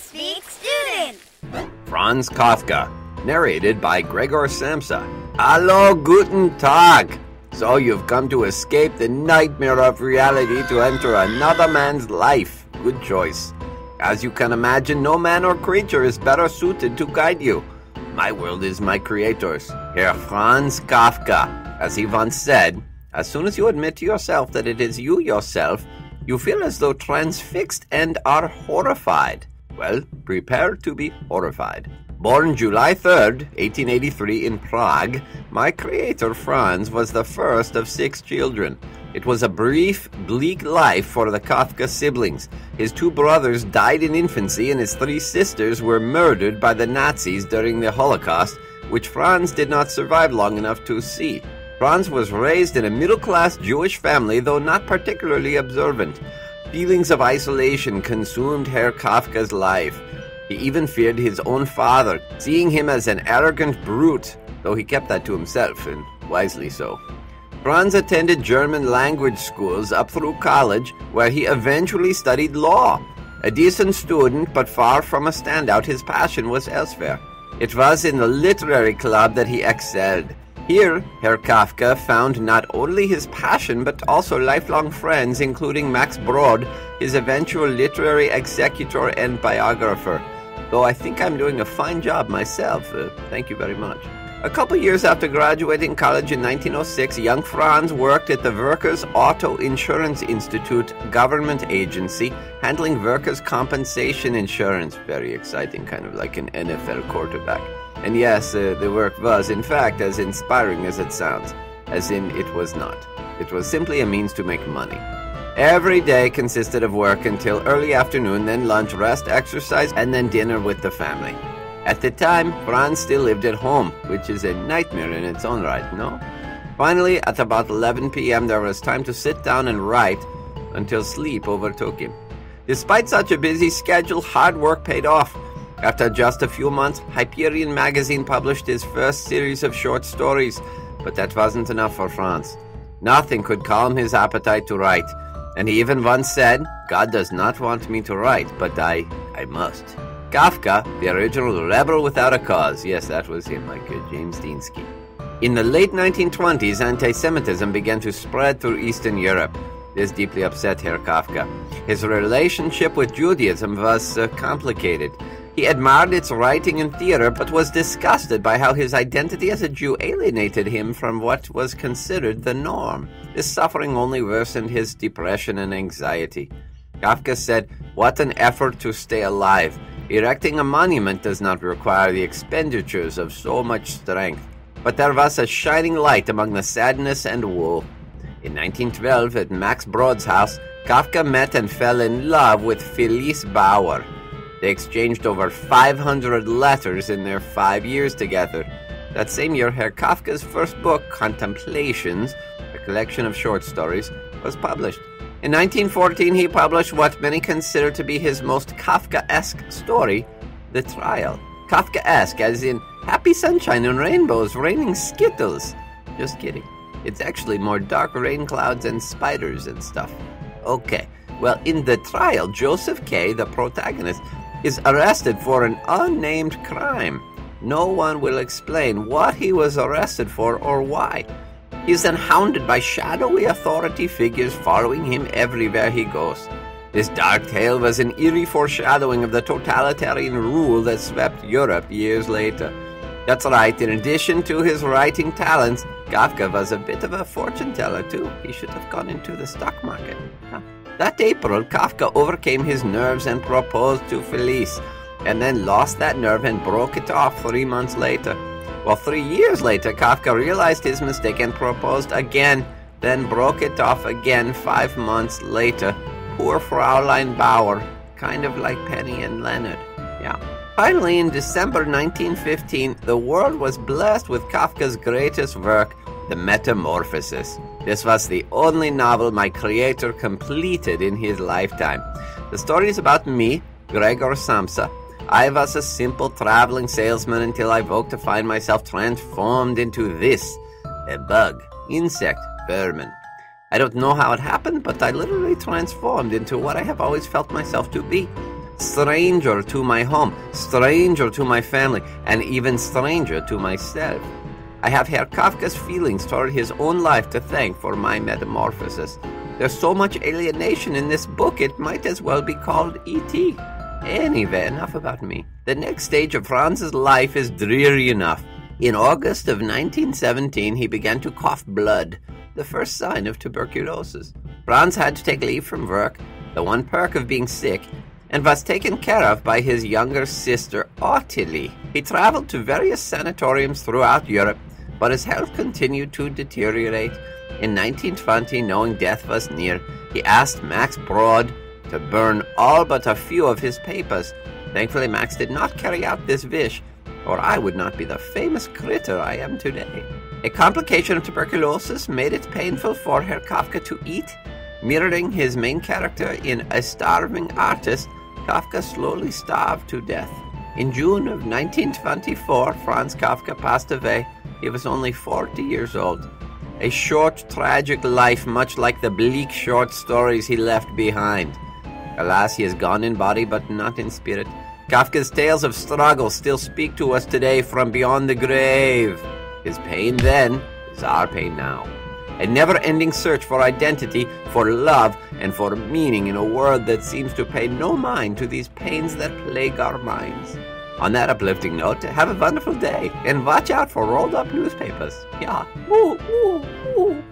Speak Student. Franz Kafka, narrated by Gregor Samsa. Hallo, guten Tag. So you've come to escape the nightmare of reality to enter another man's life. Good choice. As you can imagine, no man or creature is better suited to guide you. My world is my creator's. Herr Franz Kafka, as he once said, as soon as you admit to yourself that it is you yourself, you feel as though transfixed and are horrified. Well, prepare to be horrified. Born July 3rd, 1883, in Prague, my creator Franz was the first of six children. It was a brief, bleak life for the Kafka siblings. His two brothers died in infancy, and his three sisters were murdered by the Nazis during the Holocaust, which Franz did not survive long enough to see. Franz was raised in a middle class Jewish family, though not particularly observant. Feelings of isolation consumed Herr Kafka's life. He even feared his own father, seeing him as an arrogant brute, though he kept that to himself, and wisely so. Franz attended German language schools up through college, where he eventually studied law. A decent student, but far from a standout, his passion was elsewhere. It was in the literary club that he excelled. Here, Herr Kafka found not only his passion but also lifelong friends, including Max Brod, his eventual literary executor and biographer. Though I think I'm doing a fine job myself. Uh, thank you very much. A couple years after graduating college in 1906, young Franz worked at the Workers' Auto Insurance Institute government agency, handling workers' compensation insurance. Very exciting, kind of like an NFL quarterback. And yes, uh, the work was, in fact, as inspiring as it sounds, as in it was not. It was simply a means to make money. Every day consisted of work until early afternoon, then lunch, rest, exercise, and then dinner with the family. At the time, Franz still lived at home, which is a nightmare in its own right, no? Finally, at about 11 p.m., there was time to sit down and write until sleep overtook him. Despite such a busy schedule, hard work paid off. After just a few months, Hyperion magazine published his first series of short stories, but that wasn't enough for Franz. Nothing could calm his appetite to write, and he even once said, God does not want me to write, but I, I must. Kafka, the original rebel without a cause, yes, that was him, like uh, James Deansky. In the late 1920s, anti Semitism began to spread through Eastern Europe. This deeply upset Herr Kafka. His relationship with Judaism was uh, complicated. He admired its writing and theater, but was disgusted by how his identity as a Jew alienated him from what was considered the norm. This suffering only worsened his depression and anxiety. Kafka said, What an effort to stay alive. Erecting a monument does not require the expenditures of so much strength. But there was a shining light among the sadness and woe. In 1912, at Max Brod's house, Kafka met and fell in love with Felice Bauer. They exchanged over 500 letters in their five years together. That same year, Herr Kafka's first book, Contemplations, a collection of short stories, was published. In 1914, he published what many consider to be his most Kafkaesque story, The Trial. Kafkaesque, as in happy sunshine and rainbows raining skittles. Just kidding. It's actually more dark rain clouds and spiders and stuff. Okay, well, in the trial, Joseph K., the protagonist, is arrested for an unnamed crime. No one will explain what he was arrested for or why. He is then hounded by shadowy authority figures following him everywhere he goes. This dark tale was an eerie foreshadowing of the totalitarian rule that swept Europe years later. That's right, in addition to his writing talents, Kafka was a bit of a fortune teller too. He should have gone into the stock market. That April, Kafka overcame his nerves and proposed to Felice, and then lost that nerve and broke it off three months later. Well, three years later, Kafka realized his mistake and proposed again, then broke it off again five months later. Poor Fraulein Bauer, kind of like Penny and Leonard. Yeah. Finally, in December 1915, the world was blessed with Kafka's greatest work, The Metamorphosis. This was the only novel my creator completed in his lifetime. The story is about me, Gregor Samsa. I was a simple traveling salesman until I woke to find myself transformed into this a bug, insect, vermin. I don't know how it happened, but I literally transformed into what I have always felt myself to be stranger to my home, stranger to my family, and even stranger to myself. I have Herr Kafka's feelings toward his own life to thank for my metamorphosis. There's so much alienation in this book, it might as well be called E.T. Anyway, enough about me. The next stage of Franz's life is dreary enough. In August of 1917, he began to cough blood, the first sign of tuberculosis. Franz had to take leave from work, the one perk of being sick, and was taken care of by his younger sister, Ottilie. He traveled to various sanatoriums throughout Europe, but his health continued to deteriorate. In 1920, knowing death was near, he asked Max Brod to burn all but a few of his papers. Thankfully, Max did not carry out this wish, or I would not be the famous critter I am today. A complication of tuberculosis made it painful for Herr Kafka to eat. Mirroring his main character in A Starving Artist, Kafka slowly starved to death. In June of 1924, Franz Kafka passed away. He was only 40 years old. A short, tragic life, much like the bleak short stories he left behind. Alas, he is gone in body, but not in spirit. Kafka's tales of struggle still speak to us today from beyond the grave. His pain then is our pain now. A never ending search for identity, for love, and for meaning in a world that seems to pay no mind to these pains that plague our minds. On that uplifting note, have a wonderful day and watch out for rolled up newspapers. Yeah. Ooh, ooh, ooh.